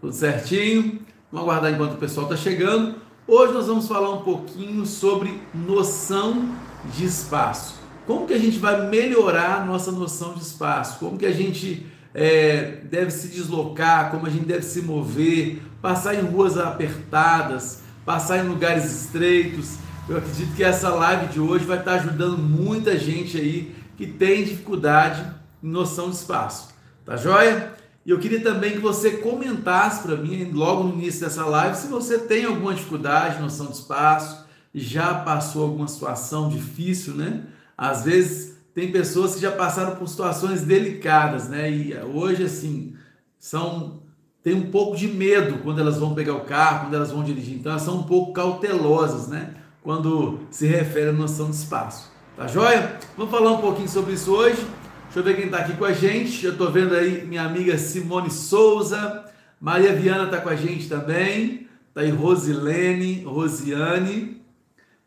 Tudo certinho? Vamos aguardar enquanto o pessoal está chegando. Hoje nós vamos falar um pouquinho sobre noção de espaço. Como que a gente vai melhorar nossa noção de espaço? Como que a gente é, deve se deslocar? Como a gente deve se mover? Passar em ruas apertadas? Passar em lugares estreitos? Eu acredito que essa live de hoje vai estar ajudando muita gente aí que tem dificuldade em noção de espaço. Tá joia? E eu queria também que você comentasse para mim, logo no início dessa live, se você tem alguma dificuldade, noção de espaço, já passou alguma situação difícil, né? Às vezes tem pessoas que já passaram por situações delicadas, né? E hoje, assim, são tem um pouco de medo quando elas vão pegar o carro, quando elas vão dirigir. Então, elas são um pouco cautelosas, né? Quando se refere à noção de espaço. Tá joia? Vamos falar um pouquinho sobre isso hoje. Deixa eu ver quem está aqui com a gente. Eu estou vendo aí minha amiga Simone Souza. Maria Viana está com a gente também. Está aí Rosilene, Rosiane.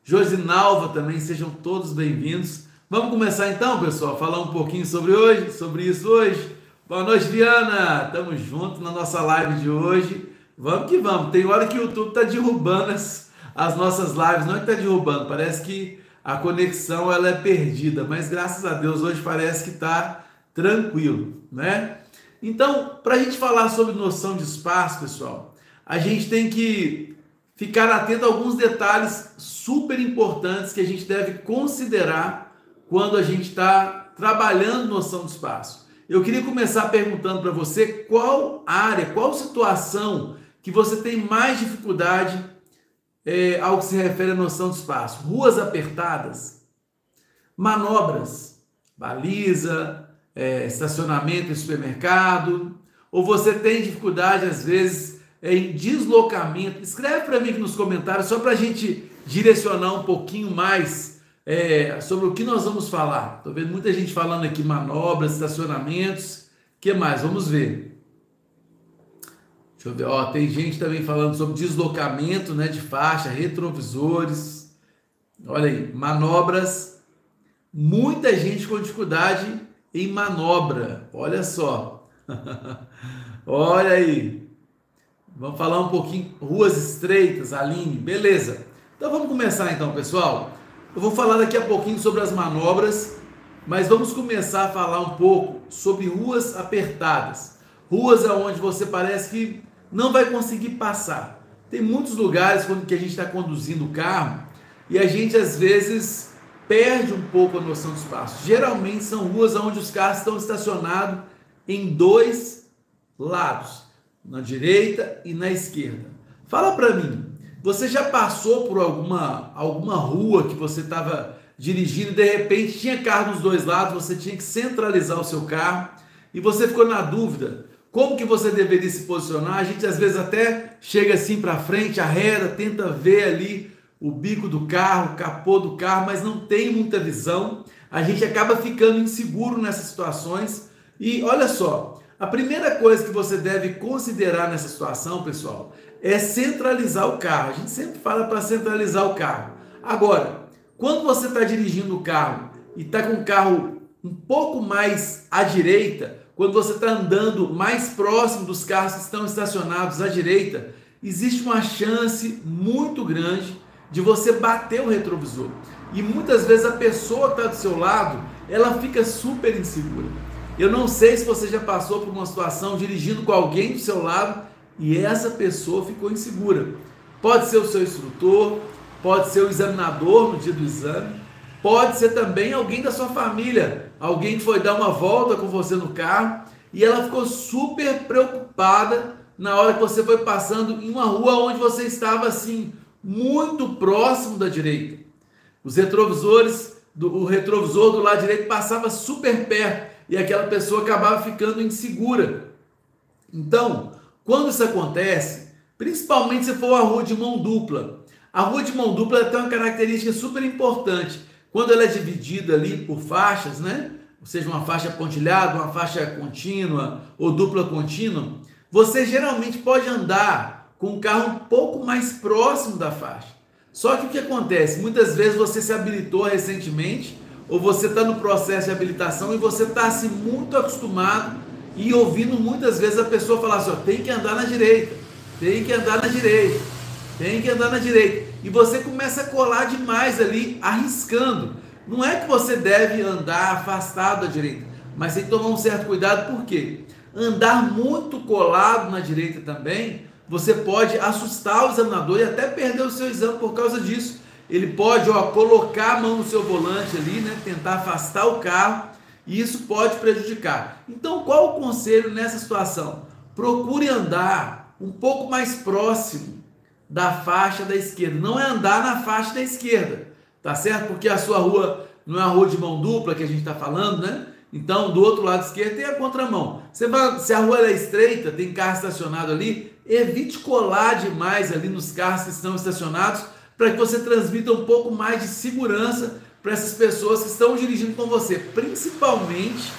Josinalva também. Sejam todos bem-vindos. Vamos começar então, pessoal, falar um pouquinho sobre hoje, sobre isso hoje. Boa noite, Viana. Estamos juntos na nossa live de hoje. Vamos que vamos. Tem hora que o YouTube está derrubando as, as nossas lives. Não é que está derrubando, parece que a conexão ela é perdida, mas graças a Deus hoje parece que está tranquilo, né? Então, para a gente falar sobre noção de espaço, pessoal, a gente tem que ficar atento a alguns detalhes super importantes que a gente deve considerar quando a gente está trabalhando noção de espaço. Eu queria começar perguntando para você qual área, qual situação que você tem mais dificuldade é, ao que se refere à noção de espaço. Ruas apertadas, manobras, baliza, é, estacionamento em supermercado, ou você tem dificuldade, às vezes, em deslocamento. Escreve para mim aqui nos comentários, só para a gente direcionar um pouquinho mais é, sobre o que nós vamos falar. Estou vendo muita gente falando aqui manobras, estacionamentos. O que mais? Vamos ver. Deixa eu ver, ó, tem gente também falando sobre deslocamento né, de faixa, retrovisores. Olha aí, manobras. Muita gente com dificuldade em manobra. Olha só. Olha aí. Vamos falar um pouquinho. Ruas estreitas, Aline. Beleza. Então vamos começar então, pessoal. Eu vou falar daqui a pouquinho sobre as manobras, mas vamos começar a falar um pouco sobre ruas apertadas. Ruas aonde você parece que não vai conseguir passar. Tem muitos lugares quando que a gente está conduzindo o carro e a gente às vezes perde um pouco a noção de espaço. Geralmente são ruas onde os carros estão estacionados em dois lados, na direita e na esquerda. Fala para mim, você já passou por alguma, alguma rua que você estava dirigindo e de repente tinha carro dos dois lados, você tinha que centralizar o seu carro e você ficou na dúvida como que você deveria se posicionar? A gente às vezes até chega assim para frente, arreda, tenta ver ali o bico do carro, o capô do carro, mas não tem muita visão. A gente acaba ficando inseguro nessas situações. E olha só, a primeira coisa que você deve considerar nessa situação, pessoal, é centralizar o carro. A gente sempre fala para centralizar o carro. Agora, quando você está dirigindo o carro e está com o carro um pouco mais à direita, quando você está andando mais próximo dos carros que estão estacionados à direita, existe uma chance muito grande de você bater o retrovisor. E muitas vezes a pessoa está do seu lado, ela fica super insegura. Eu não sei se você já passou por uma situação dirigindo com alguém do seu lado e essa pessoa ficou insegura. Pode ser o seu instrutor, pode ser o examinador no dia do exame, pode ser também alguém da sua família alguém que foi dar uma volta com você no carro e ela ficou super preocupada na hora que você foi passando em uma rua onde você estava assim muito próximo da direita. Os retrovisores, do, o retrovisor do lado direito passava super perto e aquela pessoa acabava ficando insegura. Então, quando isso acontece, principalmente se for uma rua de mão dupla, a rua de mão dupla tem uma característica super importante quando ela é dividida ali por faixas, né? Ou seja, uma faixa pontilhada, uma faixa contínua ou dupla contínua, você geralmente pode andar com o carro um pouco mais próximo da faixa. Só que o que acontece? Muitas vezes você se habilitou recentemente, ou você está no processo de habilitação e você está assim, muito acostumado e ouvindo muitas vezes a pessoa falar assim: ó, tem que andar na direita, tem que andar na direita, tem que andar na direita. E você começa a colar demais ali, arriscando. Não é que você deve andar afastado da direita, mas tem que tomar um certo cuidado, por quê? Andar muito colado na direita também, você pode assustar o examinador e até perder o seu exame por causa disso. Ele pode ó, colocar a mão no seu volante ali, né, tentar afastar o carro, e isso pode prejudicar. Então, qual o conselho nessa situação? Procure andar um pouco mais próximo da faixa da esquerda. Não é andar na faixa da esquerda, tá certo? Porque a sua rua não é a rua de mão dupla que a gente está falando, né? Então, do outro lado esquerdo tem a contramão. Você vai, se a rua é estreita, tem carro estacionado ali, evite colar demais ali nos carros que estão estacionados para que você transmita um pouco mais de segurança para essas pessoas que estão dirigindo com você, principalmente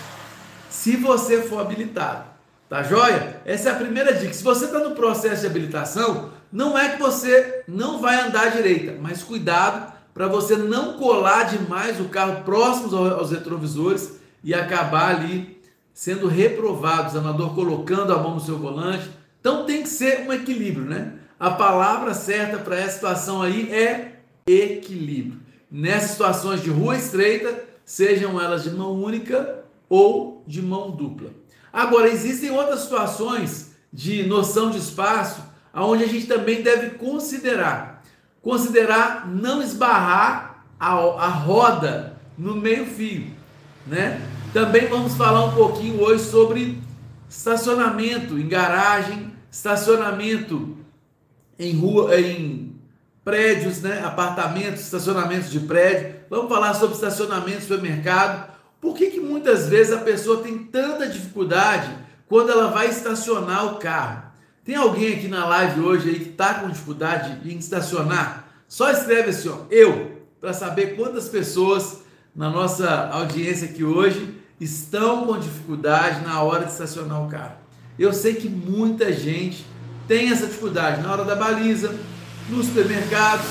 se você for habilitado. Tá joia? Essa é a primeira dica. Se você está no processo de habilitação, não é que você não vai andar à direita, mas cuidado para você não colar demais o carro próximo aos retrovisores e acabar ali sendo reprovado, o examinador colocando a mão no seu volante. Então tem que ser um equilíbrio, né? A palavra certa para essa situação aí é equilíbrio. Nessas situações de rua estreita, sejam elas de mão única ou de mão dupla. Agora, existem outras situações de noção de espaço onde a gente também deve considerar. Considerar não esbarrar a, a roda no meio-fio, né? Também vamos falar um pouquinho hoje sobre estacionamento em garagem, estacionamento em rua, em prédios, né? apartamentos, estacionamentos de prédio. Vamos falar sobre estacionamento, supermercado. Por que, que muitas vezes a pessoa tem tanta dificuldade quando ela vai estacionar o carro? Tem alguém aqui na live hoje aí que está com dificuldade em estacionar? Só escreve assim, ó, eu, para saber quantas pessoas na nossa audiência aqui hoje estão com dificuldade na hora de estacionar o carro. Eu sei que muita gente tem essa dificuldade na hora da baliza, nos supermercados,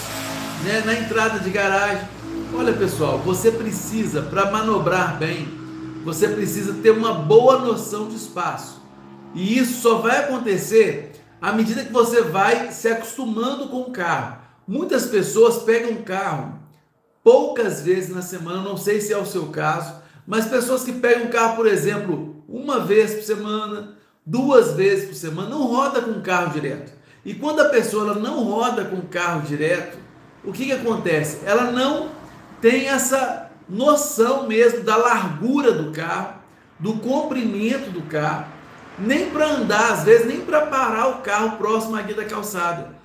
né, na entrada de garagem. Olha pessoal, você precisa, para manobrar bem, você precisa ter uma boa noção de espaço. E isso só vai acontecer à medida que você vai se acostumando com o carro. Muitas pessoas pegam um carro poucas vezes na semana, não sei se é o seu caso, mas pessoas que pegam um carro, por exemplo, uma vez por semana, duas vezes por semana, não roda com o carro direto. E quando a pessoa não roda com o carro direto, o que, que acontece? Ela não tem essa noção mesmo da largura do carro, do comprimento do carro, nem para andar, às vezes, nem para parar o carro próximo aqui da calçada.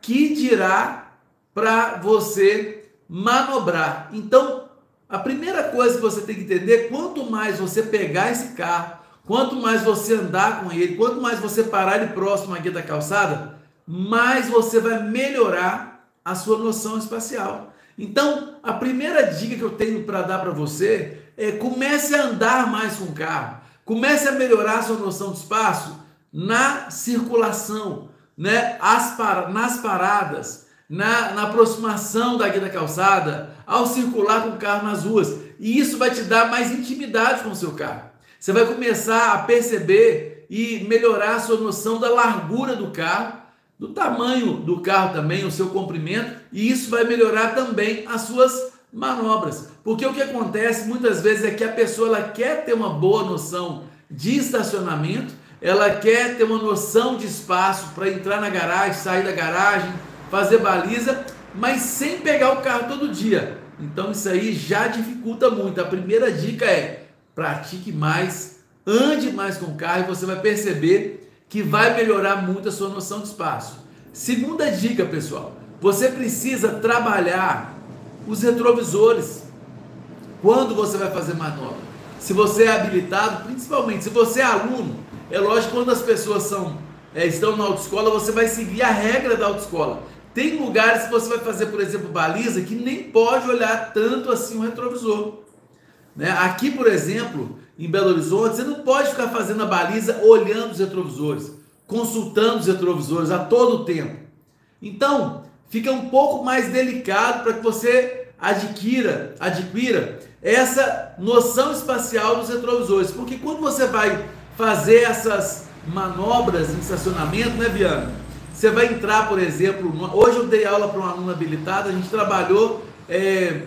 Que dirá para você manobrar. Então, a primeira coisa que você tem que entender, quanto mais você pegar esse carro, Quanto mais você andar com ele, quanto mais você parar ele próximo aqui da calçada, mais você vai melhorar a sua noção espacial. Então, a primeira dica que eu tenho para dar para você é comece a andar mais com o carro. Comece a melhorar a sua noção de espaço na circulação, né? As par nas paradas, na, na aproximação daqui da calçada, ao circular com o carro nas ruas. E isso vai te dar mais intimidade com o seu carro. Você vai começar a perceber e melhorar a sua noção da largura do carro, do tamanho do carro também, o seu comprimento, e isso vai melhorar também as suas manobras. Porque o que acontece muitas vezes é que a pessoa ela quer ter uma boa noção de estacionamento, ela quer ter uma noção de espaço para entrar na garagem, sair da garagem, fazer baliza, mas sem pegar o carro todo dia. Então isso aí já dificulta muito. A primeira dica é pratique mais, ande mais com o carro e você vai perceber que vai melhorar muito a sua noção de espaço. Segunda dica, pessoal, você precisa trabalhar os retrovisores quando você vai fazer manobra. Se você é habilitado, principalmente se você é aluno, é lógico quando as pessoas são é, estão na autoescola, você vai seguir a regra da autoescola. Tem lugares que você vai fazer, por exemplo, baliza que nem pode olhar tanto assim o retrovisor. Né? Aqui, por exemplo, em Belo Horizonte, você não pode ficar fazendo a baliza olhando os retrovisores, consultando os retrovisores a todo tempo. Então, fica um pouco mais delicado para que você adquira, adquira essa noção espacial dos retrovisores, porque quando você vai fazer essas manobras em estacionamento, né, Viana? Você vai entrar, por exemplo, hoje eu dei aula para um aluno habilitado, a gente trabalhou é,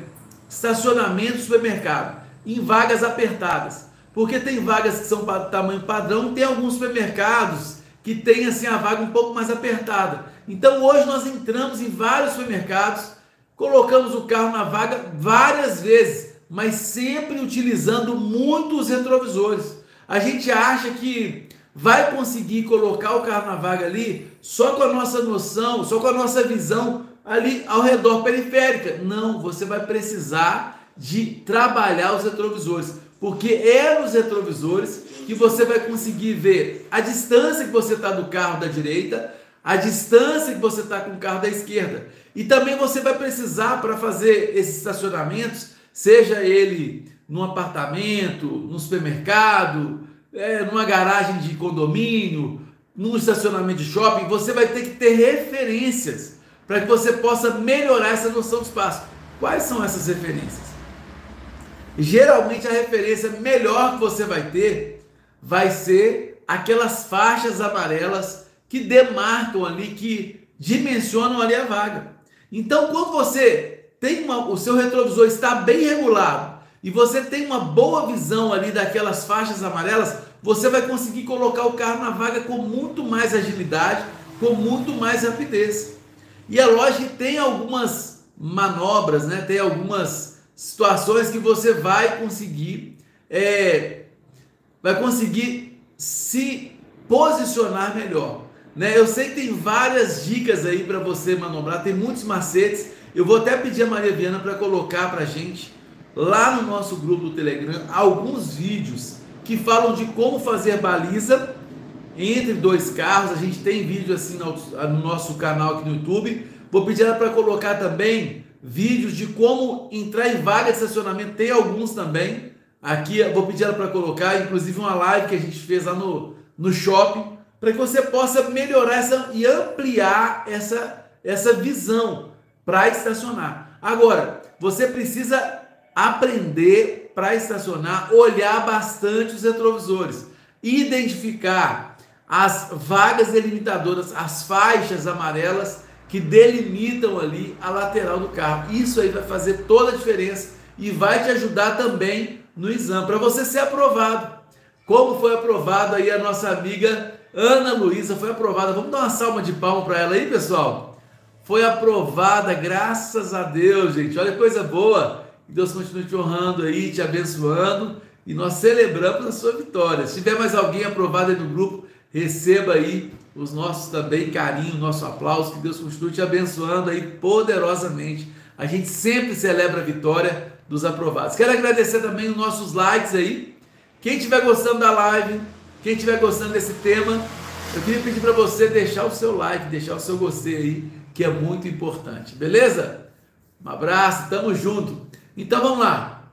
estacionamento supermercado em vagas apertadas. Porque tem vagas que são tamanho padrão, tem alguns supermercados que tem assim a vaga um pouco mais apertada. Então hoje nós entramos em vários supermercados, colocamos o carro na vaga várias vezes, mas sempre utilizando muito os retrovisores. A gente acha que vai conseguir colocar o carro na vaga ali só com a nossa noção, só com a nossa visão ali ao redor periférica. Não, você vai precisar de trabalhar os retrovisores, porque é nos retrovisores que você vai conseguir ver a distância que você está do carro da direita, a distância que você está com o carro da esquerda. E também você vai precisar para fazer esses estacionamentos, seja ele num apartamento, num supermercado, é, numa garagem de condomínio, num estacionamento de shopping, você vai ter que ter referências para que você possa melhorar essa noção de espaço. Quais são essas referências? Geralmente a referência melhor que você vai ter vai ser aquelas faixas amarelas que demarcam ali, que dimensionam ali a vaga. Então, quando você tem uma, o seu retrovisor está bem regulado e você tem uma boa visão ali daquelas faixas amarelas, você vai conseguir colocar o carro na vaga com muito mais agilidade, com muito mais rapidez. E é lógico que tem algumas manobras, né? tem algumas situações que você vai conseguir, é, vai conseguir se posicionar melhor. Né? Eu sei que tem várias dicas aí para você manobrar, tem muitos macetes. Eu vou até pedir a Maria Viana para colocar para gente lá no nosso grupo do Telegram alguns vídeos que falam de como fazer baliza entre dois carros. A gente tem vídeo assim no nosso canal aqui no YouTube. Vou pedir ela para colocar também vídeos de como entrar em vaga de estacionamento. Tem alguns também. Aqui vou pedir ela para colocar, inclusive uma live que a gente fez lá no, no shopping, para que você possa melhorar essa e ampliar essa, essa visão para estacionar. Agora, você precisa aprender para estacionar, olhar bastante os retrovisores, identificar as vagas delimitadoras, as faixas amarelas que delimitam ali a lateral do carro. Isso aí vai fazer toda a diferença e vai te ajudar também no exame para você ser aprovado. Como foi aprovado aí a nossa amiga Ana Luísa foi aprovada. Vamos dar uma salva de palmas para ela aí, pessoal. Foi aprovada, graças a Deus, gente. Olha que coisa boa. Que Deus continue te honrando aí, te abençoando. E nós celebramos a sua vitória. Se tiver mais alguém aprovado aí no grupo, receba aí os nossos também carinho, nosso aplauso. Que Deus continue te abençoando aí poderosamente. A gente sempre celebra a vitória dos aprovados. Quero agradecer também os nossos likes aí. Quem estiver gostando da live, quem estiver gostando desse tema, eu queria pedir para você deixar o seu like, deixar o seu gostei aí, que é muito importante. Beleza? Um abraço, tamo junto. Então vamos lá.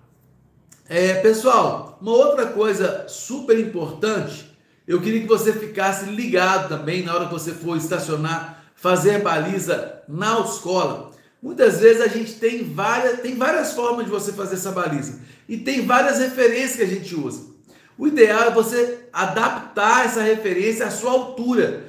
É, pessoal, uma outra coisa super importante, eu queria que você ficasse ligado também na hora que você for estacionar, fazer baliza na autoescola. Muitas vezes a gente tem várias, tem várias formas de você fazer essa baliza e tem várias referências que a gente usa. O ideal é você adaptar essa referência à sua altura.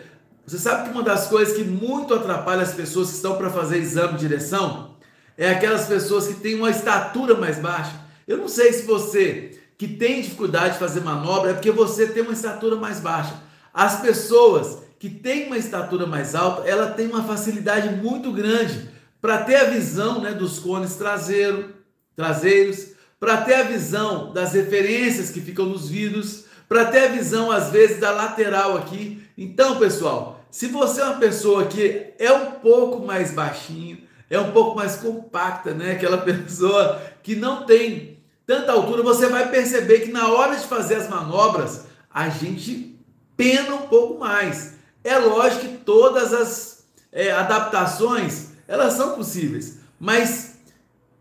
Você sabe que uma das coisas que muito atrapalha as pessoas que estão para fazer exame de direção é aquelas pessoas que têm uma estatura mais baixa. Eu não sei se você que tem dificuldade de fazer manobra é porque você tem uma estatura mais baixa. As pessoas que têm uma estatura mais alta, ela tem uma facilidade muito grande para ter a visão né, dos cones traseiro, traseiros, para ter a visão das referências que ficam nos vidros, para ter a visão às vezes da lateral aqui. Então, pessoal, se você é uma pessoa que é um pouco mais baixinho, é um pouco mais compacta, né? Aquela pessoa que não tem tanta altura, você vai perceber que na hora de fazer as manobras, a gente pena um pouco mais. É lógico que todas as é, adaptações, elas são possíveis, mas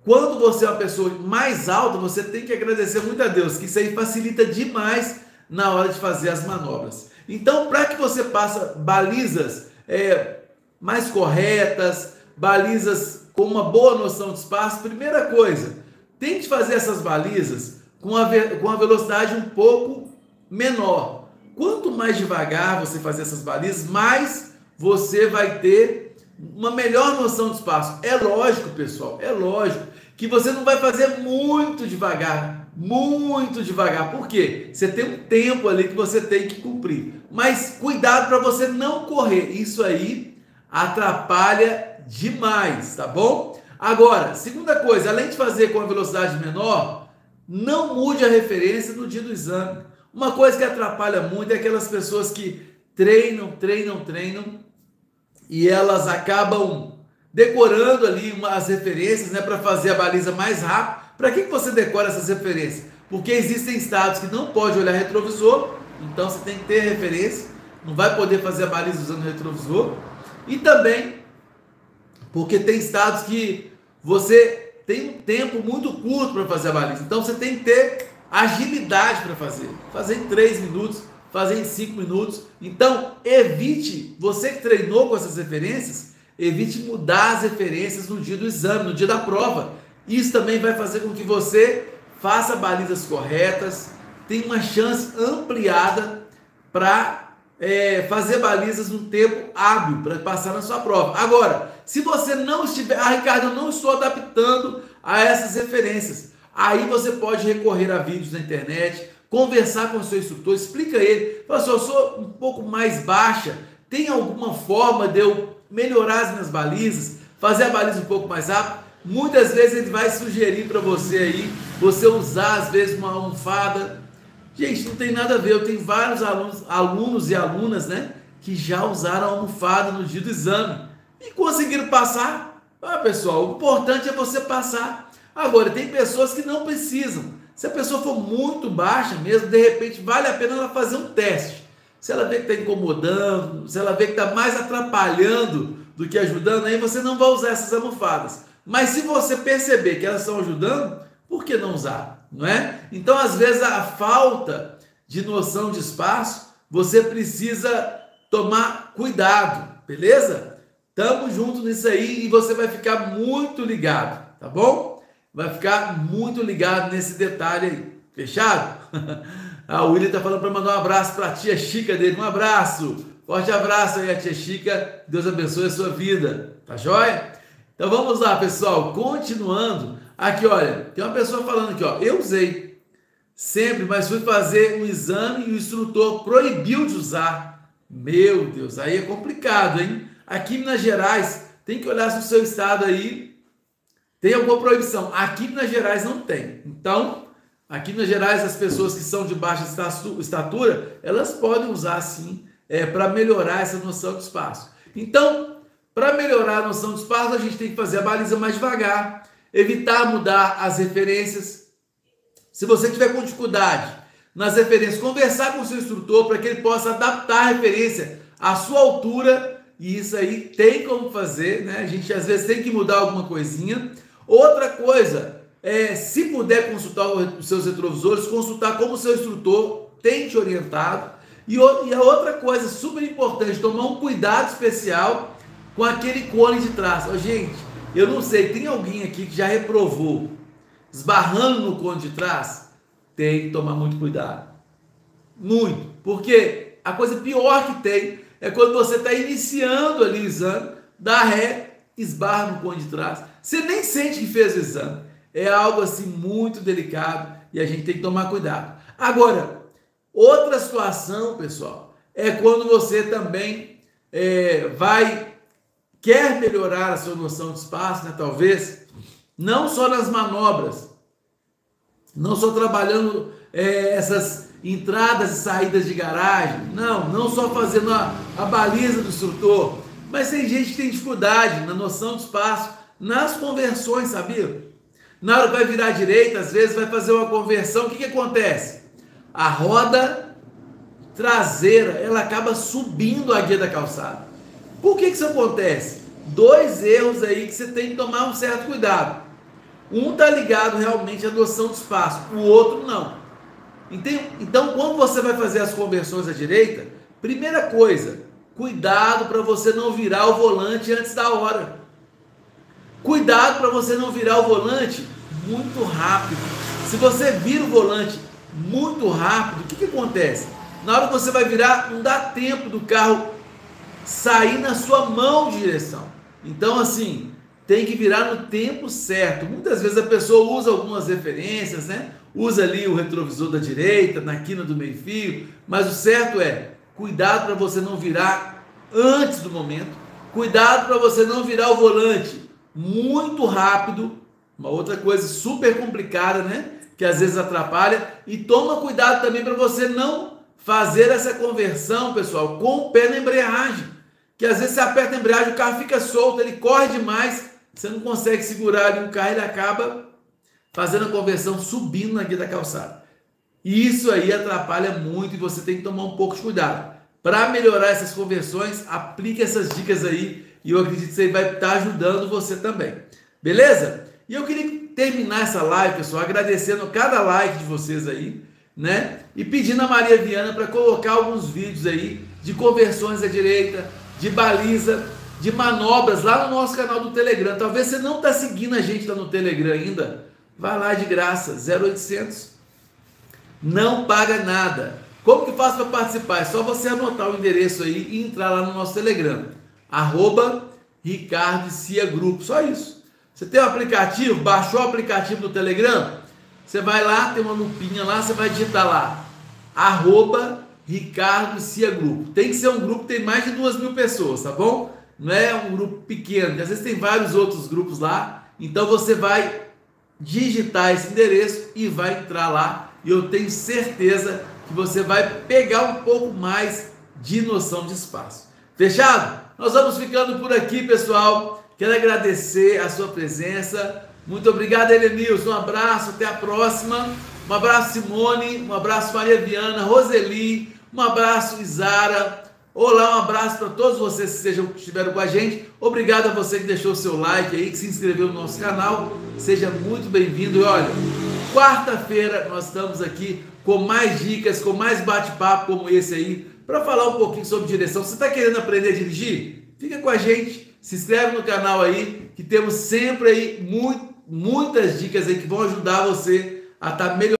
quando você é uma pessoa mais alta, você tem que agradecer muito a Deus, que isso aí facilita demais na hora de fazer as manobras. Então, para que você passe balizas é, mais corretas, balizas com uma boa noção de espaço, primeira coisa, tente fazer essas balizas com a, com a velocidade um pouco menor. quanto mais devagar você fazer essas balizas, mais você vai ter uma melhor noção de espaço. É lógico, pessoal, é lógico que você não vai fazer muito devagar, muito devagar. Por quê? Você tem um tempo ali que você tem que cumprir. Mas cuidado para você não correr. Isso aí atrapalha demais, tá bom? Agora, segunda coisa, além de fazer com a velocidade menor, não mude a referência no dia do exame. Uma coisa que atrapalha muito é aquelas pessoas que treinam, treinam, treinam e elas acabam decorando ali as referências né, para fazer a baliza mais rápido. Para que, que você decora essas referências? Porque existem estados que não pode olhar retrovisor, então você tem que ter referência, não vai poder fazer a baliza usando retrovisor. E também porque tem estados que você tem um tempo muito curto para fazer a baliza. Então você tem que ter agilidade para fazer. Fazer em 3 minutos, fazer em 5 minutos. Então, evite, você que treinou com essas referências, evite mudar as referências no dia do exame, no dia da prova. Isso também vai fazer com que você faça balizas corretas, tenha uma chance ampliada para é, fazer balizas no tempo hábil para passar na sua prova. Agora, se você não estiver, ah, Ricardo, eu não estou adaptando a essas referências, aí você pode recorrer a vídeos na internet, conversar com o seu instrutor, explica ele, fala assim, eu sou um pouco mais baixa, tem alguma forma de eu melhorar as minhas balizas, fazer a baliza um pouco mais rápido? Muitas vezes ele vai sugerir para você aí, você usar às vezes uma almofada Gente, não tem nada a ver. Eu tenho vários alunos, alunos e alunas, né, que já usaram a almofada no dia do exame e conseguiram passar. Ah, pessoal, o importante é você passar. Agora, tem pessoas que não precisam. Se a pessoa for muito baixa mesmo, de repente vale a pena ela fazer um teste. Se ela vê que está incomodando, se ela vê que está mais atrapalhando do que ajudando, aí você não vai usar essas almofadas. Mas se você perceber que elas estão ajudando, por que não usar? não é? Então, às vezes, a falta de noção de espaço, você precisa tomar cuidado, beleza? Tamo junto nisso aí e você vai ficar muito ligado, tá bom? Vai ficar muito ligado nesse detalhe aí. Fechado? A William tá falando para mandar um abraço para a tia Chica dele. Um abraço. Forte abraço aí, a tia Chica. Deus abençoe a sua vida. Tá joia? Então vamos lá, pessoal. Continuando. Aqui, olha, tem uma pessoa falando aqui, ó, eu usei sempre, mas fui fazer um exame e o instrutor proibiu de usar. Meu Deus, aí é complicado, hein? Aqui em Minas Gerais, tem que olhar se o seu estado aí tem alguma proibição. Aqui em Minas Gerais não tem. Então, aqui em Minas Gerais, as pessoas que são de baixa estatura, elas podem usar sim é, para melhorar essa noção de espaço. Então, para melhorar a noção de espaço, a gente tem que fazer a baliza mais devagar evitar mudar as referências. Se você tiver com dificuldade nas referências, conversar com o seu instrutor para que ele possa adaptar a referência à sua altura, e isso aí tem como fazer, né? A gente às vezes tem que mudar alguma coisinha. Outra coisa, é, se puder consultar os seus retrovisores, consultar como o seu instrutor tem te orientado. E, e a outra coisa super importante, tomar um cuidado especial com aquele cone de trás. Oh, gente, eu não sei, tem alguém aqui que já reprovou, esbarrando no cone de trás? Tem que tomar muito cuidado. Muito. Porque a coisa pior que tem é quando você está iniciando ali o exame, dá ré, esbarra no cone de trás. Você nem sente que fez o exame. É algo assim muito delicado e a gente tem que tomar cuidado. Agora, outra situação, pessoal, é quando você também é, vai quer melhorar a sua noção de espaço, né, talvez, não só nas manobras, não só trabalhando é, essas entradas e saídas de garagem, não, não só fazendo a, a baliza do instrutor, mas tem gente que tem dificuldade na noção de espaço, nas conversões, sabia? Na hora que vai virar à direita, às vezes vai fazer uma conversão, o que, que acontece? A roda traseira, ela acaba subindo a guia da calçada. Por que, que isso acontece? Dois erros aí que você tem que tomar um certo cuidado. Um está ligado realmente à noção de espaço, o outro não. Então, quando você vai fazer as conversões à direita, primeira coisa, cuidado para você não virar o volante antes da hora. Cuidado para você não virar o volante muito rápido. Se você vira o volante muito rápido, o que, que acontece? Na hora que você vai virar, não dá tempo do carro sair na sua mão de direção. Então, assim, tem que virar no tempo certo. Muitas vezes a pessoa usa algumas referências, né? Usa ali o retrovisor da direita, na quina do meio-fio, mas o certo é cuidado para você não virar antes do momento, cuidado para você não virar o volante muito rápido, uma outra coisa super complicada, né? Que às vezes atrapalha, e toma cuidado também para você não fazer essa conversão, pessoal, com o pé na embreagem. Que às vezes você aperta a embreagem, o carro fica solto, ele corre demais, você não consegue segurar ali o carro, ele acaba fazendo a conversão subindo na guia da calçada. Isso aí atrapalha muito e você tem que tomar um pouco de cuidado. Para melhorar essas conversões, aplique essas dicas aí e eu acredito que isso aí vai estar tá ajudando você também. Beleza? E eu queria terminar essa live, pessoal, agradecendo cada like de vocês aí, né? E pedindo a Maria Viana para colocar alguns vídeos aí de conversões à direita, de baliza, de manobras lá no nosso canal do Telegram. Talvez você não está seguindo a gente lá no Telegram ainda. Vai lá de graça, 0800. Não paga nada. Como que faz para participar? É só você anotar o endereço aí e entrar lá no nosso Telegram. Arroba Ricardo Cia Grupo. Só isso. Você tem o um aplicativo, baixou o aplicativo do Telegram? Você vai lá, tem uma lupinha lá, você vai digitar lá. Arroba Ricardo Cia Grupo. Tem que ser um grupo que tem mais de duas mil pessoas, tá bom? Não é um grupo pequeno, às vezes tem vários outros grupos lá. Então você vai digitar esse endereço e vai entrar lá. E eu tenho certeza que você vai pegar um pouco mais de noção de espaço. Fechado? Nós vamos ficando por aqui, pessoal. Quero agradecer a sua presença. Muito obrigado, Helenilson. Um abraço, até a próxima. Um abraço, Simone. Um abraço, Maria Viana, Roseli. Um abraço, Isara. Olá, um abraço para todos vocês que, que estiveram com a gente. Obrigado a você que deixou o seu like aí, que se inscreveu no nosso canal. Seja muito bem-vindo. E olha, quarta-feira nós estamos aqui com mais dicas, com mais bate-papo como esse aí, para falar um pouquinho sobre direção. Você está querendo aprender a dirigir? Fica com a gente, se inscreve no canal aí, que temos sempre aí muito, muitas dicas aí que vão ajudar você a estar tá.